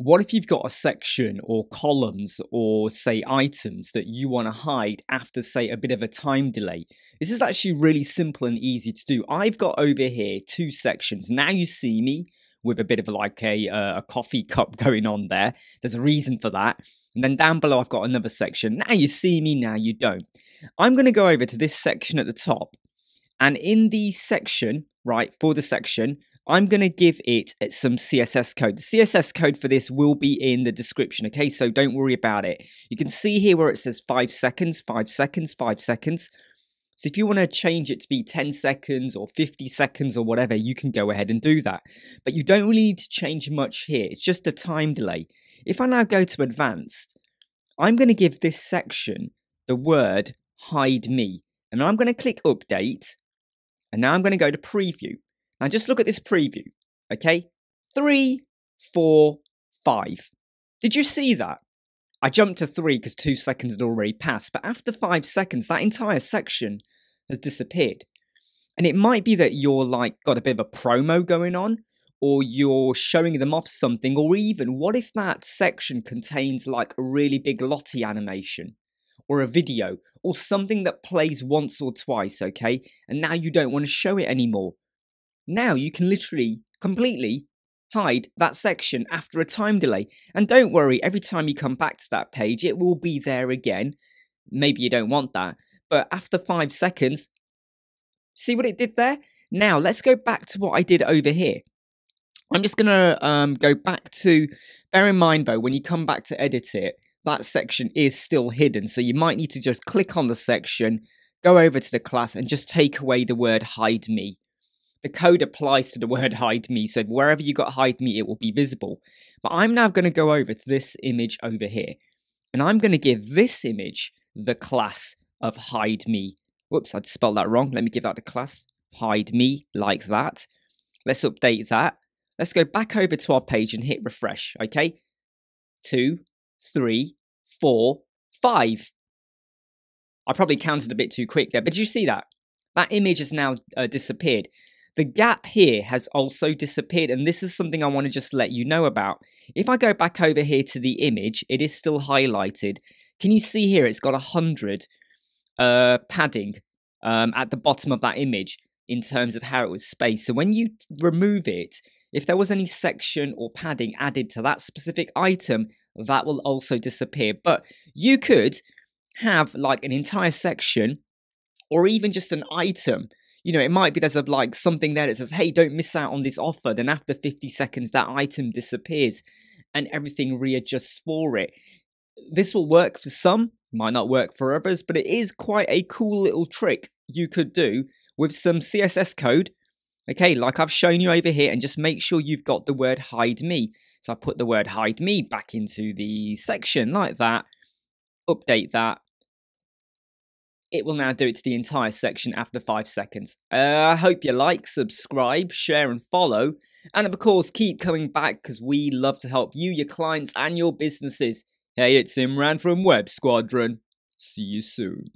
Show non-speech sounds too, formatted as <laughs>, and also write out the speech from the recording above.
What if you've got a section or columns or, say, items that you want to hide after, say, a bit of a time delay? This is actually really simple and easy to do. I've got over here two sections. Now you see me with a bit of like a, uh, a coffee <laughs> cup going on there. There's a reason for that. And then down below, I've got another section. Now you see me, now you don't. I'm going to go over to this section at the top. And in the section, right, for the section, I'm going to give it some CSS code. The CSS code for this will be in the description, okay? So don't worry about it. You can see here where it says 5 seconds, 5 seconds, 5 seconds. So if you want to change it to be 10 seconds or 50 seconds or whatever, you can go ahead and do that. But you don't really need to change much here. It's just a time delay. If I now go to advanced, I'm going to give this section the word hide me. And I'm going to click update. And now I'm going to go to preview. Now just look at this preview, okay? Three, four, five. Did you see that? I jumped to three because two seconds had already passed, but after five seconds, that entire section has disappeared. And it might be that you're like got a bit of a promo going on, or you're showing them off something, or even what if that section contains like a really big Lottie animation? or a video or something that plays once or twice, okay? And now you don't want to show it anymore. Now you can literally completely hide that section after a time delay. And don't worry, every time you come back to that page, it will be there again. Maybe you don't want that. But after five seconds, see what it did there? Now let's go back to what I did over here. I'm just going to um, go back to, bear in mind though, when you come back to edit it, that section is still hidden. So you might need to just click on the section, go over to the class and just take away the word hide me the code applies to the <laughs> word hide me. So wherever you got hide me, it will be visible. But I'm now going to go over to this image over here. And I'm going to give this image the class of hide me. Whoops, I'd spelled that wrong. Let me give that the class hide me like that. Let's update that. Let's go back over to our page and hit refresh. Okay. Two, three, four, five. I probably counted a bit too quick there, but did you see that? That image has now uh, disappeared. The gap here has also disappeared, and this is something I want to just let you know about. If I go back over here to the image, it is still highlighted. Can you see here it's got a 100 uh, padding um, at the bottom of that image in terms of how it was spaced. So when you remove it, if there was any section or padding added to that specific item, that will also disappear. But you could have like an entire section or even just an item you know, it might be there's a like something there that says, hey, don't miss out on this offer. Then after 50 seconds, that item disappears and everything readjusts for it. This will work for some, might not work for others, but it is quite a cool little trick you could do with some CSS code. Okay, like I've shown you over here, and just make sure you've got the word hide me. So I put the word hide me back into the section like that, update that, it will now do it to the entire section after 5 seconds. Uh, I hope you like, subscribe, share and follow. And of course, keep coming back because we love to help you, your clients and your businesses. Hey, it's Imran from Web Squadron. See you soon.